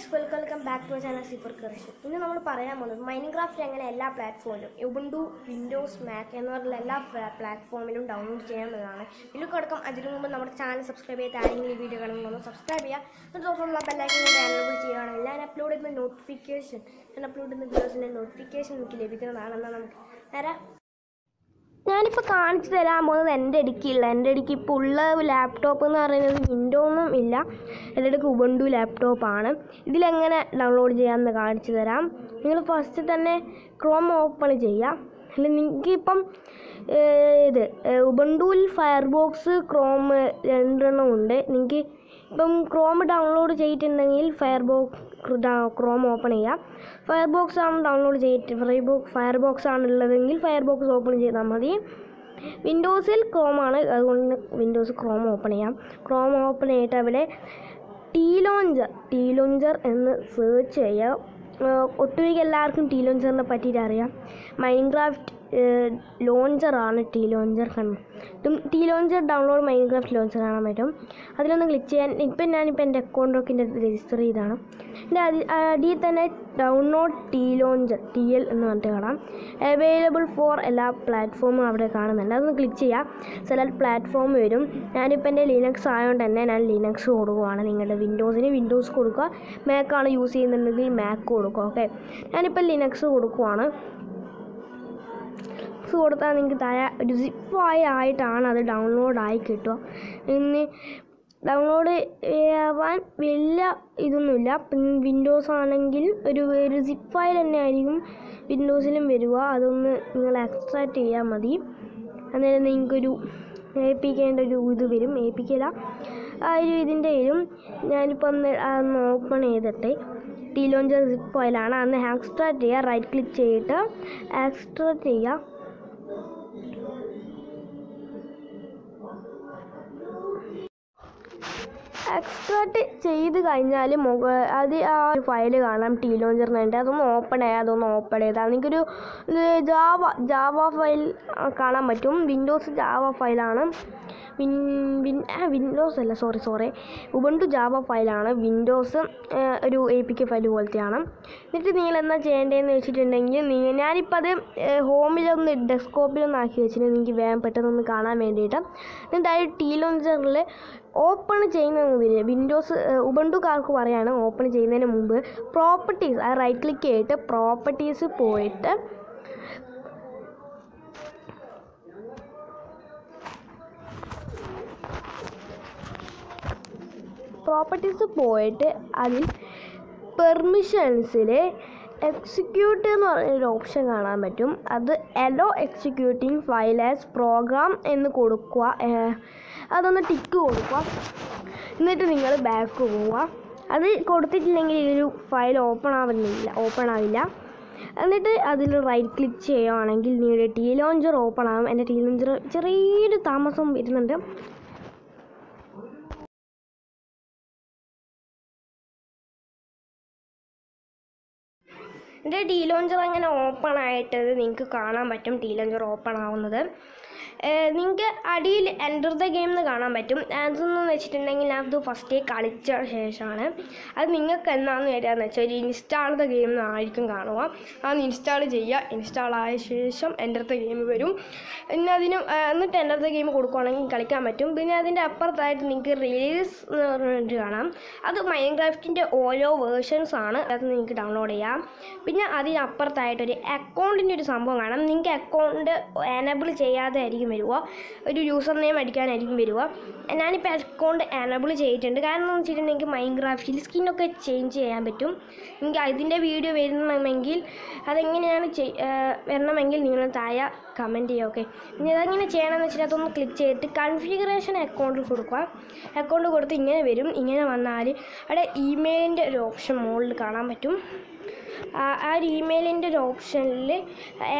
Guys welcome welcome back to channel സീപ്പർ correction ഇന്ന് നമ്മൾ പറയാൻ പോകുന്നത് മൈനിങ് ക്രാഫ്റ്റ് എങ്ങനെ എല്ലാ പ്ലാറ്റ്ഫോമിലും ഉബുണ്ടു വിൻഡോസ് മാക് എന്ന് പറഞ്ഞ എല്ലാ പ്ലാറ്റ്ഫോമിലും ഡൗൺലോഡ് ചെയ്യാവുന്നതാണ് ഇതിൽ കിടക്കും അതിനു മുമ്പ് നമ്മുടെ ചാനൽ സബ്സ്ക്രൈബ് ചെയ്ത് ആരെങ്കിലും ഈ വീഡിയോ കാണുമ്പോൾ സബ്സ്ക്രൈബ് ചെയ്യുക. തൊട്ടുള്ള ബെല്ലൈക്കൻ എനേബിൾ ചെയ്യുകയാണെങ്കിൽ ഞാൻ അപ്ലോഡ് ചെയ്യുന്ന നോട്ടിഫിക്കേഷൻ ഞാൻ അപ്ലോഡ് ചെയ്യുന്ന വീഡിയോസിന്റെ നോട്ടിഫിക്കേഷൻ എനിക്ക് ലഭിക്കുന്നതാണ്. നമുക്ക് നേരെ ഞാനിപ്പോൾ കാണിച്ചു തരാൻ പോകുന്നത് എന്റെ അടുക്കില്ല. എന്റെ ഇടയ്ക്ക് ഇപ്പോൾ ഉള്ള ലാപ്ടോപ്പ് എന്ന് പറയുന്നത് വിൻഡോ ഒന്നും ഇല്ല. എന്റെ അടുക്ക് ഉബണ്ടു ലാപ്ടോപ്പാണ് ഇതിലെങ്ങനെ ഡൗൺലോഡ് ചെയ്യാമെന്ന് കാണിച്ചു തരാം. നിങ്ങൾ ഫസ്റ്റ് തന്നെ ക്രോം ഓപ്പൺ ചെയ്യുക അല്ല നിങ്ങൾക്ക് ഇപ്പം ഇത് ഉബണ്ടുവിൽ ഫയർബോക്സ് ക്രോം രണ്ടെണ്ണം ഉണ്ട്. നിങ്ങൾക്ക് ഇപ്പം ക്രോം ഡൗൺലോഡ് ചെയ്തിട്ടുണ്ടെങ്കിൽ ഫയർബോക്സ് ക്രോം ഓപ്പൺ ചെയ്യുക ഫയർബോക്സ് ആണ് ഡൗൺലോഡ് ചെയ്തിട്ട് ഫയർബോക്സ് ഫയർബോക്സ് ആണ് ഉള്ളതെങ്കിൽ ഫയർബോക്സ് ഓപ്പൺ ചെയ്താൽ മതി. വിൻഡോസിൽ ക്രോം ആണ് അതുകൊണ്ട് വിൻഡോസ് ക്രോം ഓപ്പൺ ചെയ്യാം. ക്രോം ഓപ്പൺ ചെയ്തിട്ട് അവിടെ ടീ ലോഞ്ചർ ടീ ലോഞ്ചർ എന്ന് സെർച്ച് ചെയ്യുക ഒട്ടുമിക്ക എല്ലാവർക്കും ടീ ലോഞ്ചറിനെ പറ്റിയിട്ട് അറിയാം മൈൻക്രാഫ്റ്റ് ലോഞ്ചറാണ് ടീ ലോഞ്ചർ കണ്ടു T launcher download Minecraft launcher കാണാൻ പറ്റും അതിലൊന്ന് ക്ലിക്ക് ചെയ്യാൻ ഇപ്പം ഞാനിപ്പോൾ എന്റെ അക്കൗണ്ടൊക്കെ എന്റെ രജിസ്റ്റർ ചെയ്താണ് എന്റെ അടിയിൽ തന്നെ download T launcher T L എന്ന് പറഞ്ഞിട്ട് കാണാം. അവൈലബിൾ ഫോർ എല്ലാ പ്ലാറ്റ്ഫോമും അവിടെ കാണുന്നുണ്ട്. അതൊന്ന് ക്ലിക്ക് ചെയ്യുക സെലക്ട് പ്ലാറ്റ്ഫോം വരും. ഞാനിപ്പോൾ എന്റെ ലിനക്സ് ആയതുകൊണ്ട് തന്നെ ഞാൻ ലിനക്സ് കൊടുക്കുവാണ് നിങ്ങളുടെ വിൻഡോസിന് വിൻഡോസ് കൊടുക്കുക. മാക്കാണ് യൂസ് ചെയ്യുന്നുണ്ടെങ്കിൽ മാക്ക് കൊടുക്കുക ഓക്കെ ഞാനിപ്പോൾ ലിനക്സ് കൊടുക്കുവാണ്. ലിനക്സ് കൊടുത്താൽ നിങ്ങൾക്ക് താഴെ ഒരു സിപ്പായി ആയിട്ടാണ് അത് ഡൗൺലോഡ് ആയി കിട്ടുക. ഇന്ന് ഡൗൺലോഡ് ആവാൻ വലിയ ഇതൊന്നുമില്ല. പിന്നെ വിൻഡോസ് ആണെങ്കിൽ ഒരു ഒരു സിപ്പ് ഫയൽ തന്നെ ആയിരിക്കും വിൻഡോസിലും വരിക. അതൊന്ന് നിങ്ങൾ എക്സ്ട്രാക്ട് ചെയ്യാൽ മതി. അന്നേരം നിങ്ങൾക്കൊരു എ പി കേണ്ട ഒരു ഇത് വരും. എ പി കല്ല ആ ഒരു ഇതിന്റെ വരും. ഞാനിപ്പോൾ ഒന്ന് ഓപ്പൺ ചെയ്തിട്ട് ടി ലോഞ്ചർ സിപ്പ് ഫയലാണ് അന്ന് എക്സ്ട്രാക്ട് ചെയ്യുക. റൈറ്റ് ക്ലിക്ക് ചെയ്തിട്ട് എക്സ്ട്രാക്ട് ചെയ്യുക. എക്സ്ട്രാക്ട് ചെയ്ത് കഴിഞ്ഞാൽ മുക അത് ആ ഒരു ഫയൽ കാണാം ടി ലോഞ്ചറിനുണ്ട് അതൊന്ന് ഓപ്പൺ ചെയ്യാം അതൊന്ന് ഓപ്പൺ ചെയ്താൽ നിങ്ങൾക്കൊരു ജാവ ജാവ ഫയൽ കാണാൻ പറ്റും. വിൻഡോസ് ജാവ ഫയലാണ് വിൻ വിൻ വിൻഡോസ് അല്ല സോറി സോറി ഉബണ്ടു ജാവ ഫയലാണ് വിൻഡോസ് ഒരു എ പി കെ ഫയൽ പോലത്തെയാണ്. എന്നിട്ട് നിങ്ങൾ എന്താ ചെയ്യേണ്ടതെന്ന് വെച്ചിട്ടുണ്ടെങ്കിൽ നിങ്ങൾ ഞാനിപ്പോൾ അത് ഹോമിലൊന്ന് ഡെസ്ക്ടോപ്പിലൊന്ന് ആക്കി വെച്ചിട്ട് നിങ്ങൾക്ക് വേഗം പെട്ടെന്നൊന്ന് കാണാൻ വേണ്ടിയിട്ട്. എന്നിട്ട് ടി ലോഞ്ചറിൽ ഓപ്പൺ ചെയ്യുന്നതിന് വിൻഡോസ് ഉബണ്ടുകാർക്ക് പറയാണ് ഓപ്പൺ ചെയ്യുന്നതിന് മുമ്പ് പ്രോപ്പർട്ടീസ് അത് റൈറ്റ് ക്ലിക്ക് ചെയ്തിട്ട് പ്രോപ്പർട്ടീസ് പോയിട്ട് പ്രോപ്പർട്ടീസ് പോയിട്ട് അതിൽ പെർമിഷൻസിൽ എക്സിക്യൂട്ട് എന്ന് പറഞ്ഞൊരു ഓപ്ഷൻ കാണാൻ പറ്റും. അത് allow executing file as program എന്ന് കൊടുക്കുക. അതൊന്ന് ടിക്ക് കൊടുക്കുക. എന്നിട്ട് നിങ്ങൾ ബാക്ക് പോവുക. അത് കൊടുത്തിട്ടില്ലെങ്കിൽ ഈ ഫയൽ ഓപ്പൺ ആവുന്നില്ല ഓപ്പൺ ആവില്ല. എന്നിട്ട് അതിൽ റൈറ്റ് ക്ലിക്ക് ചെയ്യുകയാണെങ്കിൽ നിങ്ങളുടെ ടീ ലോഞ്ചർ ഓപ്പൺ ആകും എന്റെ ടീ ലോഞ്ചർ ചെറിയൊരു താമസം വരുന്നുണ്ട്. എന്റെ ടീ ലോഞ്ചർ അങ്ങനെ ഓപ്പൺ ആയിട്ട് നിങ്ങൾക്ക് കാണാൻ പറ്റും. ടീ ലോഞ്ചർ ഓപ്പൺ ആവുന്നത് നിങ്ങൾക്ക് അടിയിൽ എന്റർ ദ ഗെയിം എന്ന് കാണാൻ പറ്റും. അതെന്ന് വെച്ചിട്ടുണ്ടെങ്കിൽ ഞാൻ അത് ഫസ്റ്റേ കളിച്ച ശേഷമാണ്. അത് നിങ്ങൾക്ക് എന്താണെന്ന് വരികയെന്ന് വെച്ചാൽ ഒരു ഇൻസ്റ്റാൾ ദ ഗെയിം എന്നായിരിക്കും കാണുക. അതൊന്ന് ഇൻസ്റ്റാൾ ചെയ്യുക. ഇൻസ്റ്റാൾ ആയ ശേഷം എന്റർ ദ ഗെയിം വരും. പിന്നെ അതിന് എന്നിട്ട് എന്റർ ദ ഗെയിം കൊടുക്കുകയാണെങ്കിൽ കളിക്കാൻ പറ്റും. പിന്നെ അതിന്റെ അപ്പുറത്തായിട്ട് നിങ്ങൾക്ക് റിലീസ് എന്ന് പറഞ്ഞിട്ട് കാണാം. അത് മൈൻക്രാഫ്റ്റിന്റെ ഓരോ വേർഷൻസ് ആണ്. അത് നിങ്ങൾക്ക് ഡൗൺലോഡ് ചെയ്യാം. പിന്നെ അതിനപ്പുറത്തായിട്ടൊരു അക്കൗണ്ടിന്റെ ഒരു സംഭവം കാണാം. നിങ്ങൾക്ക് അക്കൗണ്ട് എനബിൾ ചെയ്യാതെ ആയിരിക്കും വരിക ഒരു യൂസർ നെയിം അടിക്കാനായിരിക്കും വരിക ഞാനിപ്പോൾ അക്കൗണ്ട് എനബിൾ ചെയ്തിട്ടുണ്ട്. കാരണം എന്ന് വെച്ചിട്ടുണ്ടെങ്കിൽ മൈൻക്രാഫ്റ്റിൽ സ്കിന്നൊക്കെ ചേഞ്ച് ചെയ്യാൻ പറ്റും. എനിക്ക് അതിന്റെ വീഡിയോ വരണമെങ്കിൽ അതെങ്ങനെയാണ് വരണമെങ്കിൽ നിങ്ങൾ താഴെ കമന്റ് ചെയ്യുക ഓക്കെ ഇനി അതെങ്ങനെ ചെയ്യണമെന്ന് വെച്ചാൽ അതൊന്ന് ക്ലിക്ക് ചെയ്തിട്ട് കൺഫിഗറേഷൻ അക്കൗണ്ടിൽ കൊടുക്കുക. അക്കൗണ്ട് കൊടുത്ത് ഇങ്ങനെ വരും. ഇങ്ങനെ വന്നാൽ അവിടെ ഇമെയിലിന്റെ ഒരു ഓപ്ഷൻ മുകളിൽ കാണാൻ പറ്റും. ആ ഒരു ഇമെയിലിന്റെ ഒരു ഓപ്ഷനിൽ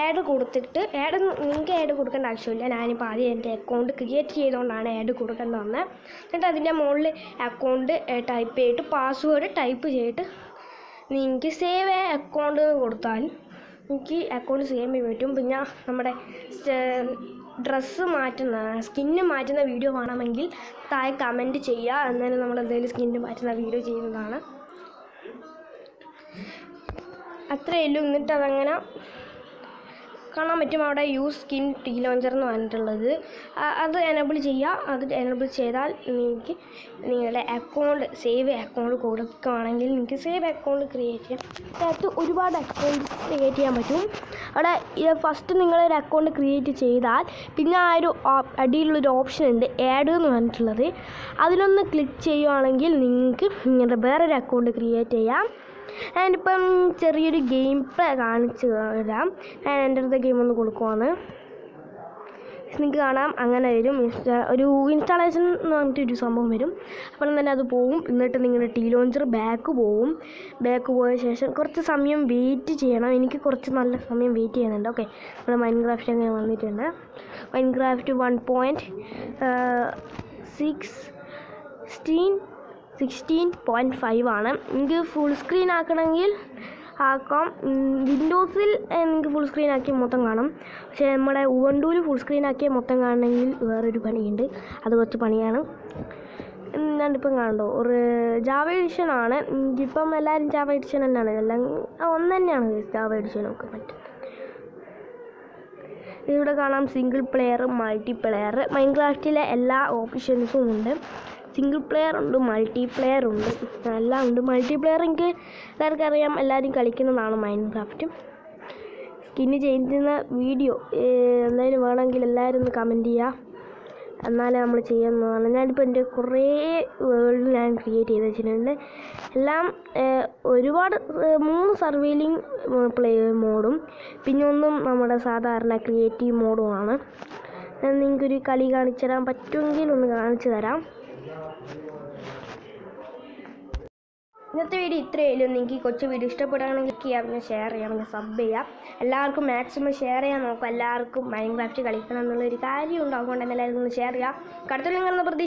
ആഡ് കൊടുത്തിട്ട് ആഡ് നിങ്ങൾക്ക് ആഡ് കൊടുക്കേണ്ട ആവശ്യമില്ല. ഞാനിപ്പോൾ ആദ്യം എന്റെ അക്കൗണ്ട് ക്രിയേറ്റ് ചെയ്തുകൊണ്ടാണ് ആഡ് കൊടുക്കേണ്ടി വന്നത് എന്നിട്ട് അതിന്റെ മുകളിൽ അക്കൗണ്ട് ടൈപ്പ് ചെയ്തിട്ട് പാസ്വേഡ് ടൈപ്പ് ചെയ്തിട്ട് നിങ്ങൾക്ക് സേവ് അക്കൗണ്ട് കൊടുത്താൽ എനിക്ക് അക്കൗണ്ട് സേവ് ചെയ്യാൻ പറ്റും. പിന്നെ നമ്മുടെ ഡ്രസ്സ് മാറ്റുന്ന സ്കിന്ന് മാറ്റുന്ന വീഡിയോ വേണമെങ്കിൽ താഴെ കമന്റ് ചെയ്യുക. എന്നാലും നമ്മൾ എന്തെങ്കിലും സ്കിന്ന് മാറ്റുന്ന വീഡിയോ ചെയ്യുന്നതാണ്. അത്രയേ ഉള്ളൂ എന്നിട്ട് അതങ്ങനെ കാണാൻ പറ്റും അവിടെ യൂസ് സ്കിൻ ടീ ലോഞ്ചർ എന്ന് പറഞ്ഞിട്ടുള്ളത്. അത് എനേബിൾ ചെയ്യുക അത് എനേബിൾ ചെയ്താൽ നിങ്ങൾക്ക് നിങ്ങളുടെ അക്കൗണ്ട് സേവ് അക്കൗണ്ട് കൊടുക്കുകയാണെങ്കിൽ നിങ്ങൾക്ക് സേവ് അക്കൗണ്ട് ക്രിയേറ്റ് ചെയ്യാം. അതിനകത്ത് ഒരുപാട് അക്കൗണ്ട് ക്രിയേറ്റ് ചെയ്യാൻ പറ്റും. അവിടെ ഫസ്റ്റ് നിങ്ങളൊരു അക്കൗണ്ട് ക്രിയേറ്റ് ചെയ്താൽ പിന്നെ ആ ഒരു അടിയിലുള്ളൊരു ഓപ്ഷൻ ഉണ്ട് ആഡ് എന്ന് പറഞ്ഞിട്ടുള്ളത്. അതിലൊന്ന് ക്ലിക്ക് ചെയ്യുകയാണെങ്കിൽ നിങ്ങൾക്ക് ഇങ്ങനെ വേറൊരു അക്കൗണ്ട് ക്രിയേറ്റ് ചെയ്യാം. ഞാനിപ്പം ചെറിയൊരു ഗെയിം പ്ലേ കാണിച്ചു തരാം. ഞാൻ എന്റെ അടുത്ത ഗെയിം ഒന്ന് കൊടുക്കുവാണ്. നിങ്ങൾക്ക് കാണാം. അങ്ങനെ വരും. ഇൻസ്റ്റാ ഒരു ഇൻസ്റ്റാളേഷൻ എന്ന് പറഞ്ഞിട്ട് ഒരു സംഭവം വരും. അപ്പം തന്നെ അത് പോവും. എന്നിട്ട് നിങ്ങളുടെ ടീ ലോഞ്ചർ ബാക്ക് പോവും. ബാക്ക് പോയ ശേഷം കുറച്ച് സമയം വെയിറ്റ് ചെയ്യണം. എനിക്ക് കുറച്ച് നല്ല സമയം വെയിറ്റ് ചെയ്യുന്നുണ്ട്. ഓക്കെ നമ്മുടെ മൈൻക്രാഫ്റ്റ് അങ്ങനെ വന്നിട്ടുണ്ട്. Minecraft one point six sixteen sixteen point five ആണ്. എനിക്ക് ഫുൾ സ്ക്രീൻ ആക്കണമെങ്കിൽ ആക്കാം. വിൻഡോസിൽ എനിക്ക് ഫുൾ സ്ക്രീൻ ആക്കി മൊത്തം കാണും. പക്ഷേ നമ്മുടെ ഉവണ്ടൂൽ ഫുൾ സ്ക്രീൻ ആക്കിയാൽ മൊത്തം കാണണമെങ്കിൽ വേറൊരു പണിയുണ്ട്. അത് കുറച്ച് പണിയാണ്. ഞാനിപ്പം കാണണ്ടോ ഒരു ജാവ എഡിഷൻ ആണ്. ഇപ്പം എല്ലാവരും ജാവ എഡിഷൻ തന്നെയാണ്. എല്ലാം ഒന്ന് തന്നെയാണ് ജാവ എഡിഷനൊക്കെ പറ്റും ഇവിടെ കാണാം സിംഗിൾ പ്ലെയർ മൾട്ടി പ്ലെയർ മൈൻക്രാഫ്റ്റിലെ എല്ലാ ഓപ്ഷൻസും ഉണ്ട്. സിംഗിൾ പ്ലെയർ ഉണ്ട് മൾട്ടി പ്ലെയർ ഉണ്ട്. എല്ലാം ഉണ്ട്. മൾട്ടി പ്ലെയർ എനിക്ക് എല്ലാവർക്കും അറിയാം എല്ലാവരും കളിക്കുന്നതാണ് മൈൻക്രാഫ്റ്റ് സ്കിന്ന് ചേഞ്ച് ചെയ്യുന്ന വീഡിയോ എന്തായാലും വേണമെങ്കിൽ എല്ലാവരും ഒന്ന് കമന്റ് ചെയ്യുക എന്നാലേ നമ്മൾ ചെയ്യുന്നതാണ്. ഞാനിപ്പോൾ എന്റെ കുറേ വേൾഡ് ഞാൻ ക്രിയേറ്റ് ചെയ്ത് വെച്ചിട്ടുണ്ട്. എല്ലാം ഒരുപാട് മൂന്ന് സർവൈലിംഗ് പ്ലേ മോഡും പിന്നെ ഒന്നും നമ്മുടെ സാധാരണ ക്രിയേറ്റീവ് മോഡുമാണ് നിങ്ങൾക്കൊരു കളി കാണിച്ചു തരാൻ പറ്റുമെങ്കിൽ ഒന്ന് കാണിച്ചു തരാം. ഇന്നത്തെ വീഡിയോ ഇത്രയേ ഉള്ളൂ നിങ്ങൾക്ക് ഈ കൊച്ചു വീഡിയോ ഇഷ്ടപ്പെടുകയാണെങ്കിൽ ക്ലിക്ക് ചെയ്യാം പിന്നെ ഷെയർ ചെയ്യാം പിന്നെ സബ് ചെയ്യാം. എല്ലാവർക്കും മാക്സിമം ഷെയർ ചെയ്യാൻ നോക്കാം എല്ലാവർക്കും മൈൻഡ് ക്രാഫ്റ്റ് കളിക്കണം എന്നുള്ളൊരു കാര്യം ഉണ്ട് അതുകൊണ്ട് എല്ലാവർക്കും ഷെയർ ചെയ്യാം കടുത്തുള്ള പ്രതി